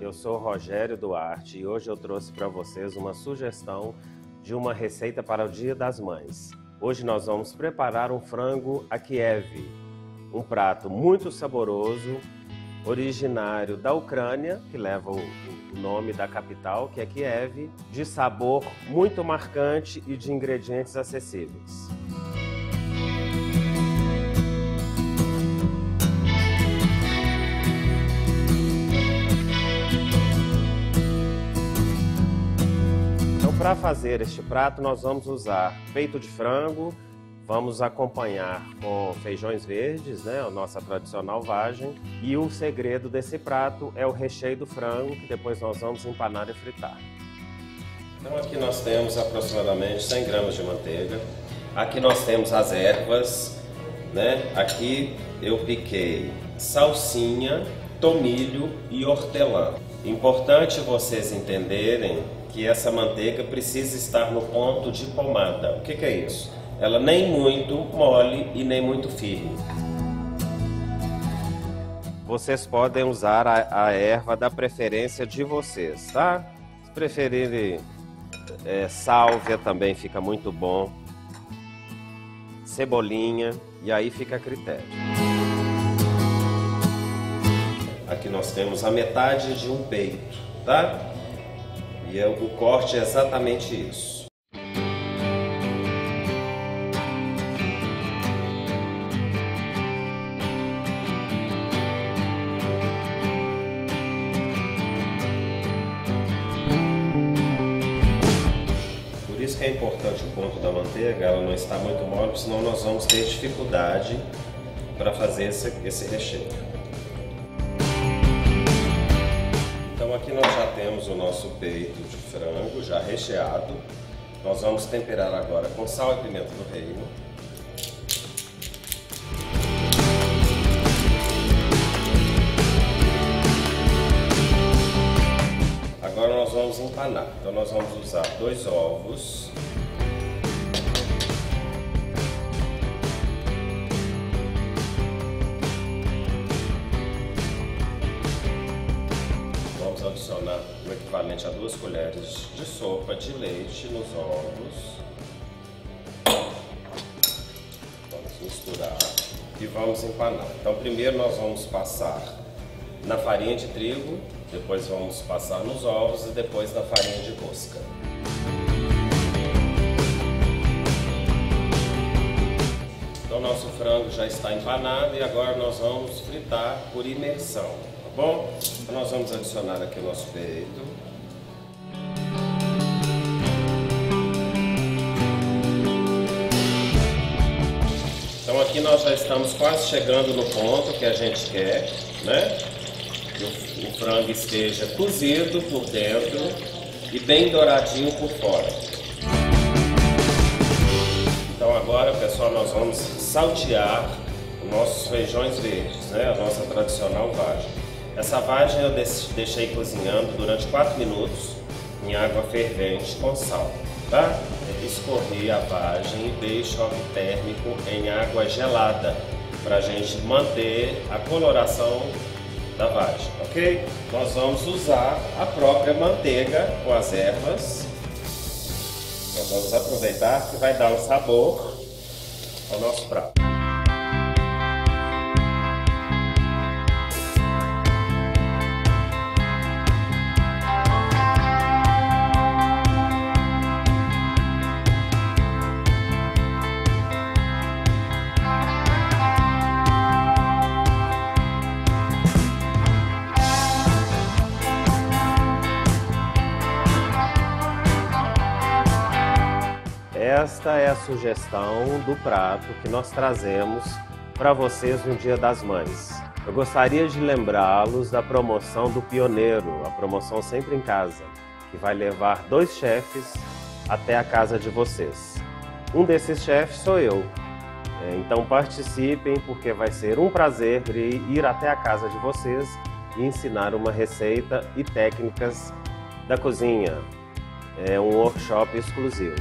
eu sou Rogério Duarte e hoje eu trouxe para vocês uma sugestão de uma receita para o Dia das Mães. Hoje nós vamos preparar um frango a Kiev, um prato muito saboroso, originário da Ucrânia, que leva o nome da capital, que é Kiev, de sabor muito marcante e de ingredientes acessíveis. Para fazer este prato, nós vamos usar peito de frango, vamos acompanhar com feijões verdes, né, a nossa tradicional vagem. E o segredo desse prato é o recheio do frango, que depois nós vamos empanar e fritar. Então aqui nós temos aproximadamente 100 gramas de manteiga. Aqui nós temos as ervas, né? Aqui eu piquei salsinha, tomilho e hortelã. Importante vocês entenderem que essa manteiga precisa estar no ponto de pomada. O que, que é isso? Ela nem muito mole e nem muito firme. Vocês podem usar a, a erva da preferência de vocês, tá? Se preferirem é, sálvia também fica muito bom. Cebolinha e aí fica a critério. Aqui nós temos a metade de um peito, tá? E é, o corte é exatamente isso. Por isso que é importante o ponto da manteiga, ela não está muito mole, senão nós vamos ter dificuldade para fazer esse, esse recheio. Aqui nós já temos o nosso peito de frango já recheado. Nós vamos temperar agora com sal e pimenta do reino. Agora nós vamos empanar. Então nós vamos usar dois ovos. Adicionar o equivalente a duas colheres de sopa de leite nos ovos. Vamos misturar e vamos empanar. Então primeiro nós vamos passar na farinha de trigo, depois vamos passar nos ovos e depois na farinha de rosca. Então nosso frango já está empanado e agora nós vamos fritar por imersão. Bom, nós vamos adicionar aqui o nosso peito. Então aqui nós já estamos quase chegando no ponto que a gente quer, né? Que o, o frango esteja cozido por dentro e bem douradinho por fora. Então agora, pessoal, nós vamos saltear os nossos feijões verdes, né? A nossa tradicional vagem. Essa vagem eu deixei cozinhando durante 4 minutos em água fervente com sal, tá? Escorri a vagem e dei choque térmico em água gelada para a gente manter a coloração da vagem, ok? Nós vamos usar a própria manteiga com as ervas. Nós vamos aproveitar que vai dar um sabor ao nosso prato. Esta é a sugestão do prato que nós trazemos para vocês no Dia das Mães. Eu gostaria de lembrá-los da promoção do Pioneiro, a promoção Sempre em Casa, que vai levar dois chefes até a casa de vocês. Um desses chefes sou eu. É, então participem, porque vai ser um prazer ir até a casa de vocês e ensinar uma receita e técnicas da cozinha. É um workshop exclusivo.